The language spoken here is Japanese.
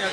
な